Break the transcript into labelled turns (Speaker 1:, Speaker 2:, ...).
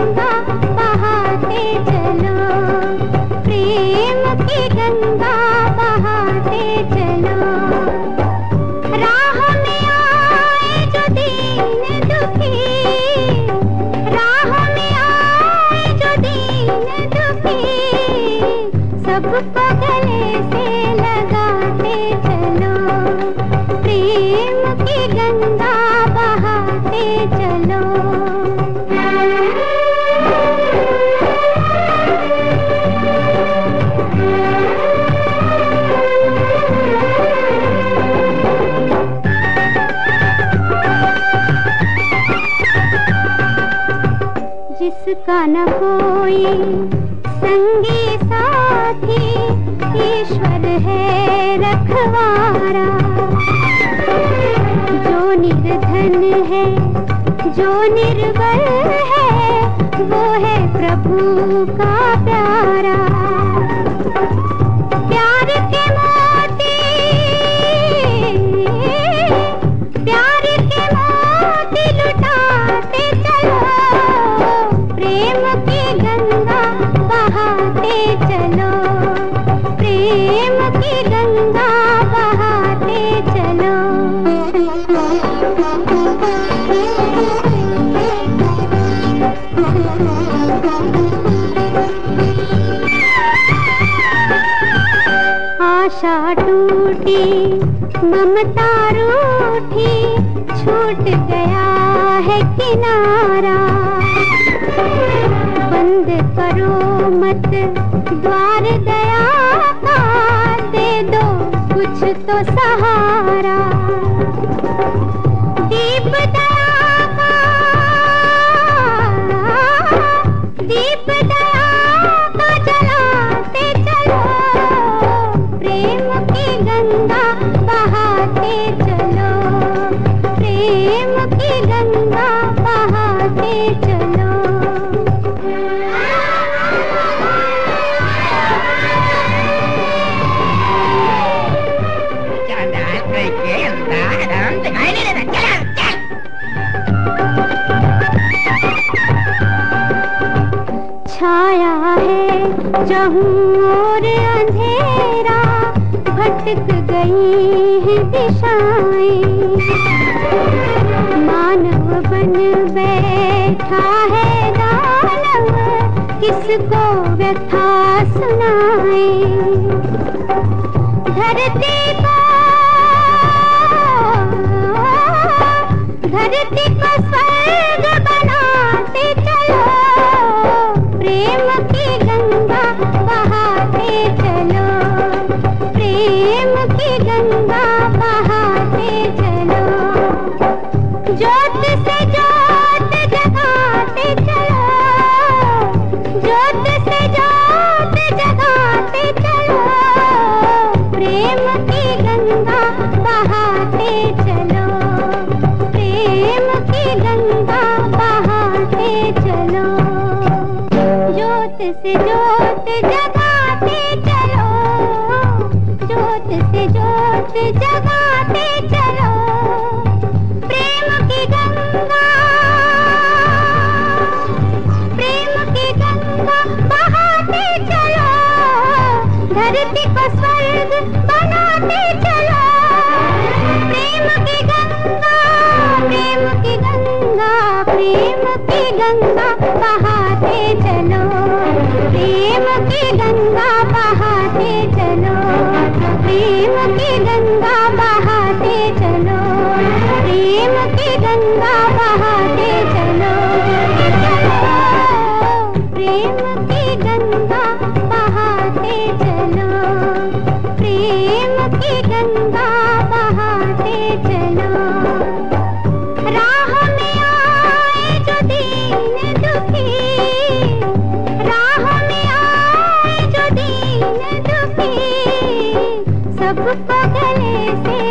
Speaker 1: बहाते चलो। प्रेम की गंगा बहाते चलो। राह राह में आए दुखी। सबको गले से लगाते चलो। प्रेम की गंगा बहाते चलो। जिसका न कोई। संगी साथी, ईश्वर है रखवारा। जो निर्धन है, जो निर्बल है, वो है प्रभु का प्यार। आशा टूटी, ममता रूठी, छूट गया है किनारा। बंद करो मत, द्वार दया का दे दो कुछ तो सहारा। छाया है जहूं और भटक गई है दिशाएँ। मानव बन बैठा है दानव, किसको व्यथा सुनाए? धरती को धरती को स्वर्ग से ज्योत जगाते चलो। ज्योत से ज्योत जगाते चलो। प्रेम की गंगा, प्रेम की गंगा बहाते चलो। धरती को स्वर्ग बनाते चलो। प्रेम की गंगा, प्रेम की गंगा, प्रेम की गंगा। प्रेम की गंगा बहाते चलो। प्रेम की गंगा गले से